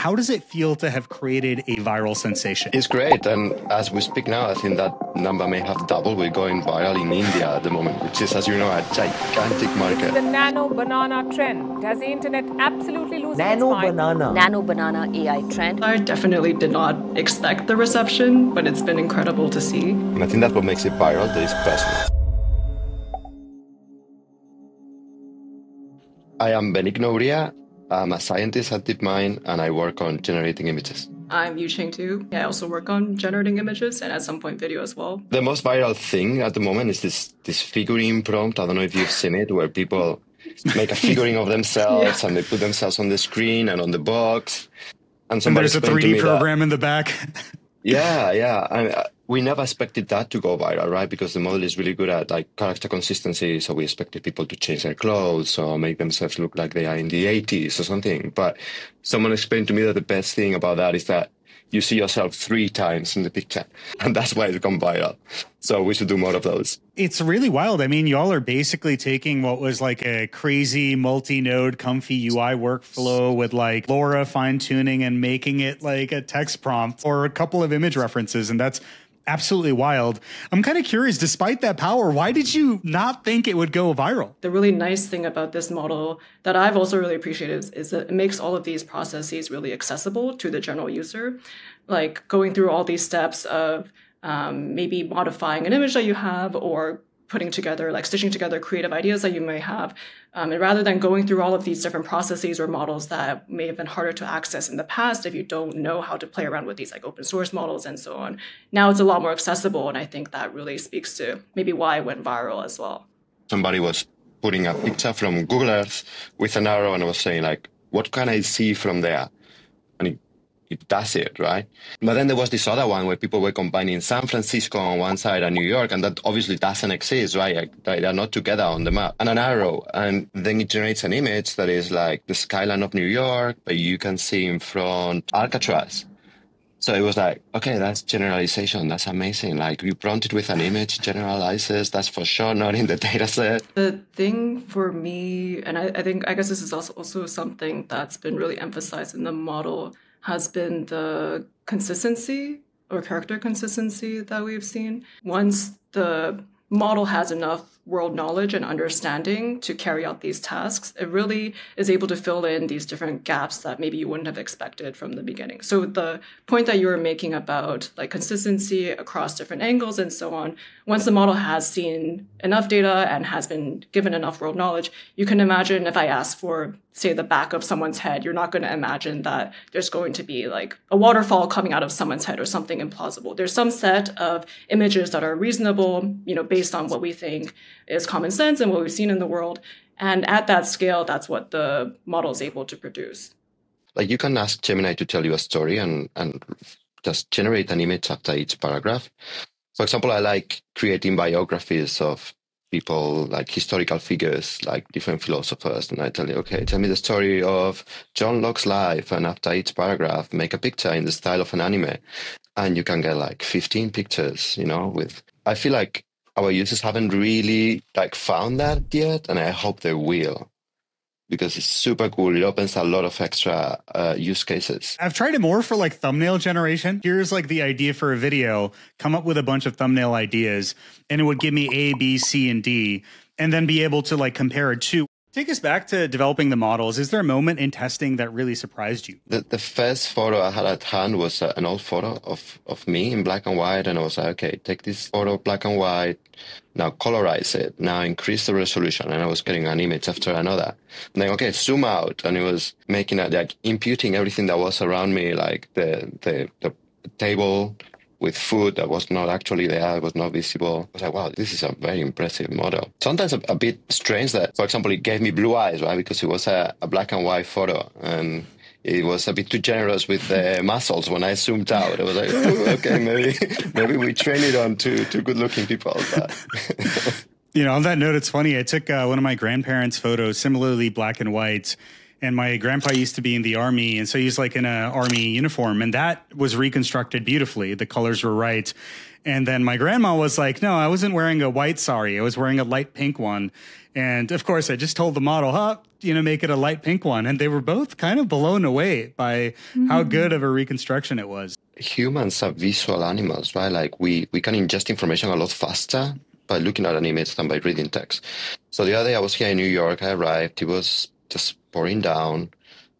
How does it feel to have created a viral sensation? It's great. And as we speak now, I think that number may have doubled. We're going viral in India at the moment, which is, as you know, a gigantic market. The nano banana trend. Does the internet absolutely lose Nano its mind? banana. Nano banana AI trend. I definitely did not expect the reception, but it's been incredible to see. And I think that's what makes it viral, that it's personal. I am Benigno Uria. I'm a scientist at DeepMind, and I work on generating images. I'm Yuqing Du. I also work on generating images and at some point video as well. The most viral thing at the moment is this this figurine prompt. I don't know if you've seen it, where people make a figurine of themselves Yeah. and they put themselves on the screen and on the box. And And there's a 3D me that- program in the back. Yeah, yeah. I mean, uh, we never expected that to go viral, right? Because the model is really good at like character consistency. So we expected people to change their clothes or make themselves look like they are in the 80s or something. But someone explained to me that the best thing about that is that you see yourself three times in the picture, and that's why it's gone viral. So we should do more of those. It's really wild. I mean, y'all are basically taking what was like a crazy multi-node ComfyUI workflow with like LoRa fine tuning and making it like a text prompt or a couple of image references. And that's absolutely wild. I'm kind of curious, despite that power, why did you not think it would go viral? The really nice thing about this model that I've also really appreciated is, is that it makes all of these processes really accessible to the general user. Like going through all these steps of um, maybe modifying an image that you have or putting together, like stitching together creative ideas that you may have. Um, and rather than going through all of these different processes or models that may have been harder to access in the past if you don't know how to play around with these like open source models and so on, now it's a lot more accessible. And I think that really speaks to maybe why it went viral as well. Somebody was putting a picture from Google Earth with an arrow and was saying like, what can I see from there? It, does it, right? But then there was this other one where people were combining San Francisco on one side and New York, and that obviously doesn't exist, right? They are not together on the map. And an arrow, and then it generates an image that is like the skyline of New York, but you can see in front Alcatraz. So it was like, okay, that's generalization. That's amazing. Like you prompted with an image, generalizes. That's for sure not in the data set. The thing for me, and I, I think I guess this is also, also something that's been really emphasized in the model, has been the consistency or character consistency that we've seen. Once the model has enough world knowledge and understanding to carry out these tasks, it really is able to fill in these different gaps that maybe you wouldn't have expected from the beginning. So the point that you were making about like consistency across different angles and so on, once the model has seen enough data and has been given enough world knowledge, you can imagine if I ask for say the back of someone's head, you're not going to imagine that there's going to be like a waterfall coming out of someone's head or something implausible. There's some set of images that are reasonable, you know, based on what we think is common sense and what we've seen in the world. And at that scale, that's what the model is able to produce. Like you can ask Gemini to tell you a story and, and just generate an image after each paragraph. For example, I like creating biographies of people like historical figures, like different philosophers. And I tell you, okay, tell me the story of John Locke's life. And after each paragraph, make a picture in the style of an anime. And you can get like 15 pictures, you know, with, I feel like our users haven't really like found that yet. And I hope they will because it's super cool. It opens a lot of extra uh, use cases. I've tried it more for like thumbnail generation. Here's like the idea for a video, come up with a bunch of thumbnail ideas, and it would give me A, B, C, and D, and then be able to like compare it to. Take us back to developing the models. Is there a moment in testing that really surprised you? The, the first photo I had at hand was uh, an old photo of, of me in black and white. And I was like, okay, take this photo black and white. Now colorize it. Now increase the resolution. And I was getting an image after another. And then, okay, zoom out. And it was making it like imputing everything that was around me, like the, the, the table with food that was not actually there, it was not visible. I was like, wow, this is a very impressive model. Sometimes a, a bit strange that, for example, it gave me blue eyes, right? Because it was a, a black and white photo. And it was a bit too generous with the muscles when I zoomed out. I was like, okay, maybe maybe we train it on to, to good looking people. You know, on that note, it's funny. I took uh, one of my grandparents' photos, similarly black and white, and my grandpa used to be in the army and so he's like in an army uniform and that was reconstructed beautifully. The colors were right. And then my grandma was like no i wasn't wearing a white sari. I was wearing a light pink one. And of course i just told the model huh you know make it a light pink one. And they were both kind of blown away by mm-hmm. how good of a reconstruction it was. Humans are visual animals right? Like we we can ingest information a lot faster by looking at an image than by reading text. So the other day i was here in new york. I arrived. It was just pouring down.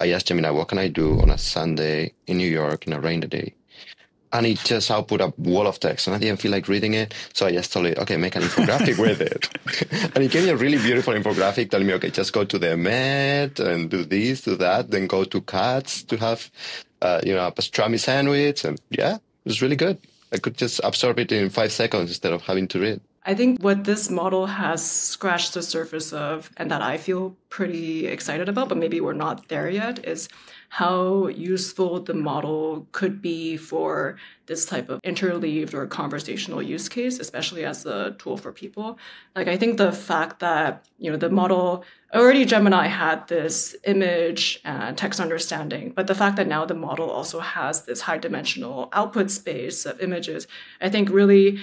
I asked Gemini, what can I do on a Sunday in New York in a rainy day? And it just output a wall of text, and I didn't feel like reading it. So I just told it, okay, make an infographic with it. and it gave me a really beautiful infographic telling me, okay, just go to the Met and do this, do that, then go to Katz to have, uh, you know, a pastrami sandwich. And yeah, it was really good. I could just absorb it in five seconds instead of having to read. I think what this model has scratched the surface of, and that I feel pretty excited about, but maybe we're not there yet, is how useful the model could be for this type of interleaved or conversational use case, especially as a tool for people. Like I think the fact that, you know, the model already Gemini had this image and text understanding, but the fact that now the model also has this high dimensional output space of images, I think really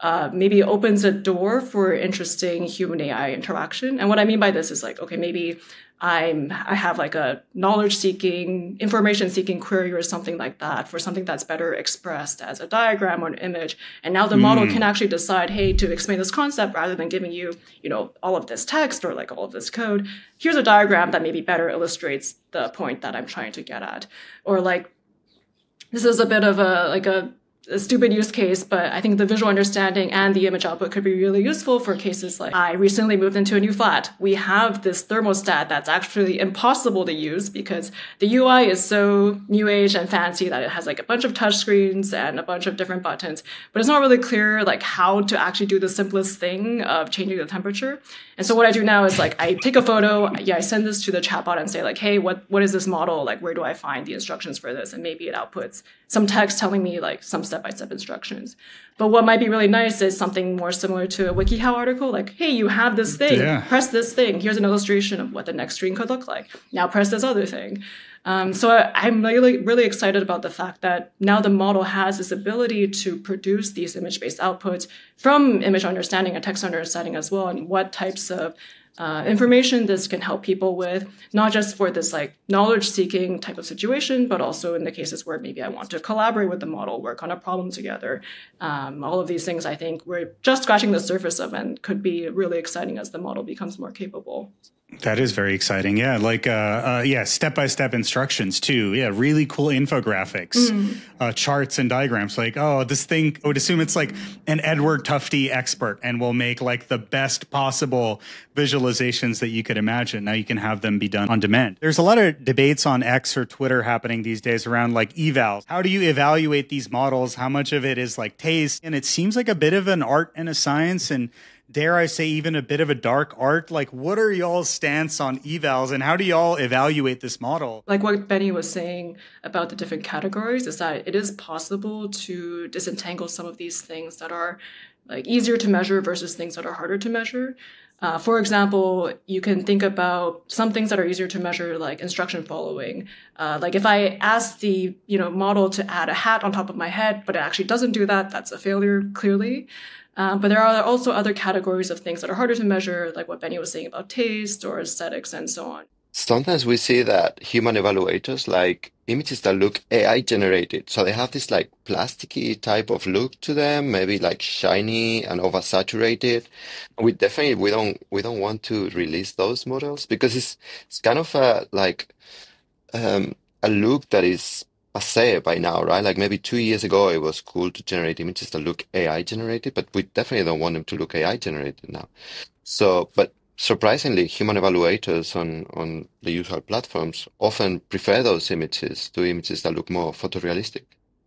uh, maybe opens a door for interesting human AI interaction. And what I mean by this is like, okay, maybe I'm I have like a knowledge seeking, information seeking query or something like that for something that's better expressed as a diagram or an image. And now the mm. model can actually decide, hey, to explain this concept rather than giving you, you know, all of this text or like all of this code, here's a diagram that maybe better illustrates the point that I'm trying to get at. Or like this is a bit of a like a a stupid use case, but I think the visual understanding and the image output could be really useful for cases like I recently moved into a new flat. We have this thermostat that's actually impossible to use because the UI is so new age and fancy that it has like a bunch of touch screens and a bunch of different buttons, but it's not really clear like how to actually do the simplest thing of changing the temperature. And so what I do now is like I take a photo, yeah, I send this to the chatbot and say like, hey, what what is this model? Like where do I find the instructions for this? And maybe it outputs some text telling me like some step-by-step instructions. But what might be really nice is something more similar to a WikiHow article, like, hey, you have this thing, yeah. press this thing. Here's an illustration of what the next screen could look like. Now press this other thing. Um, so I, am really, really excited about the fact that now the model has this ability to produce these image-based outputs from image understanding and text understanding as well, and what types of uh, information this can help people with, not just for this like knowledge seeking type of situation, but also in the cases where maybe I want to collaborate with the model, work on a problem together. Um, all of these things I think we're just scratching the surface of and could be really exciting as the model becomes more capable. That is very exciting. Yeah, like uh, uh yeah, step by step instructions too. Yeah, really cool infographics, mm. uh, charts and diagrams. Like, oh, this thing. I would assume it's like an Edward Tufte expert, and will make like the best possible visualizations that you could imagine. Now you can have them be done on demand. There's a lot of debates on X or Twitter happening these days around like evals. How do you evaluate these models? How much of it is like taste? And it seems like a bit of an art and a science and dare I say, even a bit of a dark art? Like, what are y'all's stance on evals and how do y'all evaluate this model? Like what Benny was saying about the different categories is that it is possible to disentangle some of these things that are like easier to measure versus things that are harder to measure. Uh, for example, you can think about some things that are easier to measure, like instruction following. Uh, like if I ask the you know model to add a hat on top of my head, but it actually doesn't do that, that's a failure clearly. Um, but there are also other categories of things that are harder to measure, like what Benny was saying about taste or aesthetics and so on. Sometimes we see that human evaluators like images that look AI generated. So they have this like plasticky type of look to them, maybe like shiny and oversaturated. We definitely we don't we don't want to release those models because it's it's kind of a like um, a look that is passe by now, right? Like maybe two years ago, it was cool to generate images that look AI generated, but we definitely don't want them to look AI generated now. So, but surprisingly, human evaluators on, on the usual platforms often prefer those images to images that look more photorealistic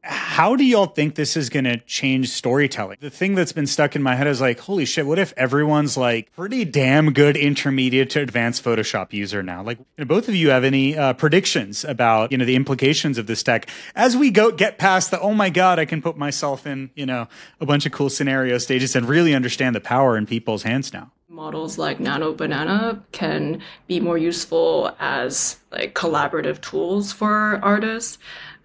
how do y'all think this is going to change storytelling? The thing that's been stuck in my head is like, holy shit, what if everyone's like pretty damn good intermediate to advanced Photoshop user now? Like, you know, both of you have any uh, predictions about, you know, the implications of this tech as we go get past the, oh my God, I can put myself in, you know, a bunch of cool scenario stages and really understand the power in people's hands now? models like Nano Banana can be more useful as like collaborative tools for artists.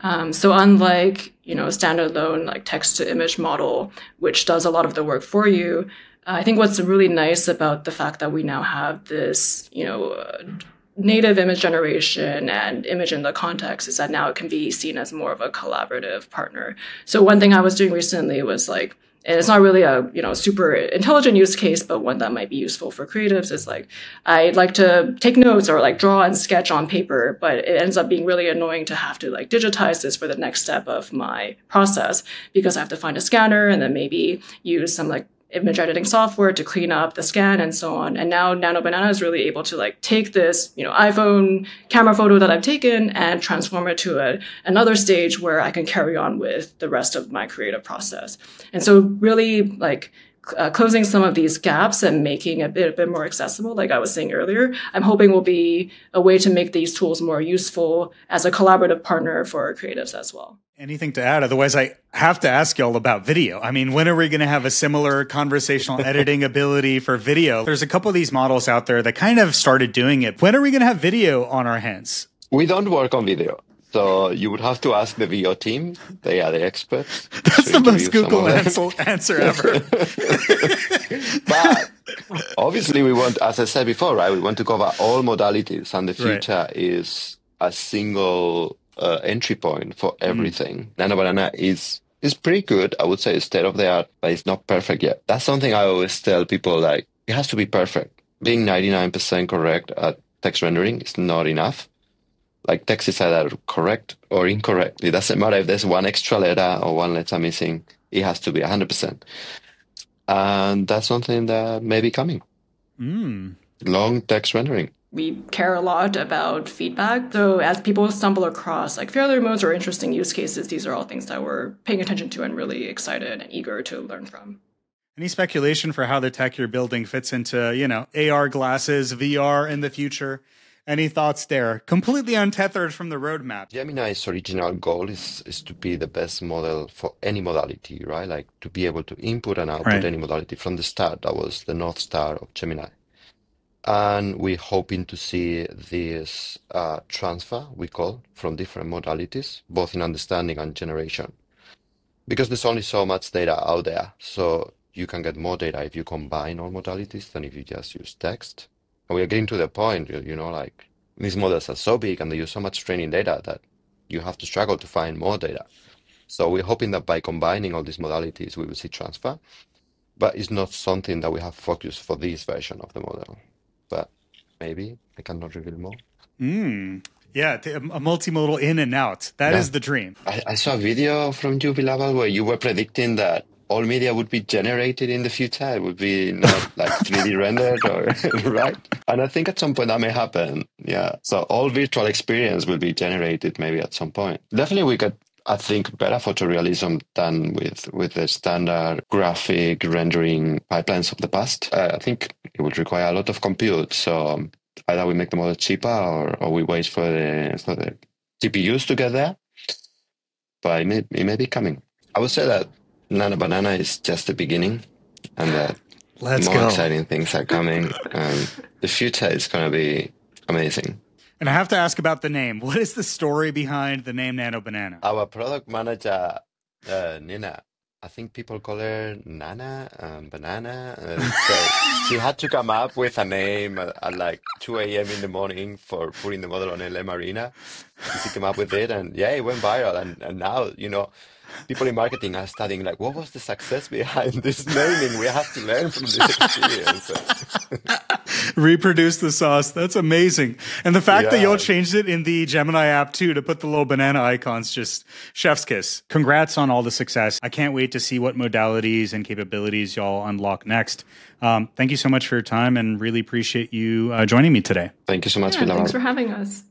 Um, so unlike you know a standalone like text to image model, which does a lot of the work for you, I think what's really nice about the fact that we now have this you know uh, native image generation and image in the context is that now it can be seen as more of a collaborative partner. So one thing I was doing recently was like and it's not really a you know super intelligent use case but one that might be useful for creatives. Is like i'd like to take notes or like draw and sketch on paper but it ends up being really annoying to have to like digitize this for the next step of my process because i have to find a scanner and then maybe use some like image editing software to clean up the scan and so on. And now Nano Banana is really able to like take this, you know, iPhone camera photo that I've taken and transform it to a, another stage where I can carry on with the rest of my creative process. And so really like uh, closing some of these gaps and making it a bit, a bit more accessible, like I was saying earlier, I'm hoping will be a way to make these tools more useful as a collaborative partner for creatives as well. Anything to add? Otherwise, I have to ask y'all about video. I mean, when are we going to have a similar conversational editing ability for video? There's a couple of these models out there that kind of started doing it. When are we going to have video on our hands? We don't work on video. So you would have to ask the Veo team. They are the experts. That's the most Google answer answer ever. but obviously, we want, as I said before, right? We want to cover all modalities, and the future right. is a single uh, entry point for mm. everything. Mm. Nano Banana is is pretty good. I would say it's state of the art, but it's not perfect yet. That's something I always tell people. Like it has to be perfect. Being ninety nine percent correct at text rendering is not enough. Like text is either correct or incorrect. It doesn't matter if there's one extra letter or one letter missing. It has to be hundred percent. And that's something that may be coming. Mm. Long text rendering we care a lot about feedback. So as people stumble across like failure modes or interesting use cases, these are all things that we're paying attention to and really excited and eager to learn from. Any speculation for how the tech you're building fits into, you know, AR glasses, VR in the future? Any thoughts there? Completely untethered from the roadmap. Gemini's original goal is, is to be the best model for any modality, right? Like to be able to input and output right. any modality from the start. That was the North Star of Gemini and we're hoping to see this uh, transfer, we call, from different modalities, both in understanding and generation. Because there's only so much data out there, so you can get more data if you combine all modalities than if you just use text. We are getting to the point, you know, like these models are so big and they use so much training data that you have to struggle to find more data. So we're hoping that by combining all these modalities, we will see transfer. But it's not something that we have focused for this version of the model but maybe I cannot reveal more. Mm. Yeah, a multimodal in and out. That yeah. is the dream. I, I, saw a video from you, Bilal, where you were predicting that all media would be generated in the future. It would be not like 3D rendered or right. And I think at some point that may happen. Yeah. So all virtual experience will be generated maybe at some point. Definitely we could I think better photorealism than with with the standard graphic rendering pipelines of the past. Uh, I think it would require a lot of compute. So um, either we make the model cheaper or, or we wait for the for the GPUs to get there. But it may, it may be coming. I would say that Nano Banana is just the beginning, and that Let's more go. exciting things are coming. and the future is going to be amazing. And I have to ask about the name. What is the story behind the name Nano Banana? Our product manager, uh, Nina, I think people call her Nana, um, Banana. Uh, so she had to come up with a name at, at, like 2 a.m. in the morning for putting the model on LM Arena. She came up with it, and yeah, it went viral. And, and now, you know, people in marketing are studying like what was the success behind this naming? We have to learn from this experience. Reproduce the sauce. That's amazing. And the fact yeah. that y'all changed it in the gemini app too to put the little banana icons just chef's kiss. Congrats on all the success. I can't wait to see what modalities and capabilities y'all unlock next. Um, thank you so much for your time and really appreciate you uh, joining me today. Thank you so much yeah, thanks for having us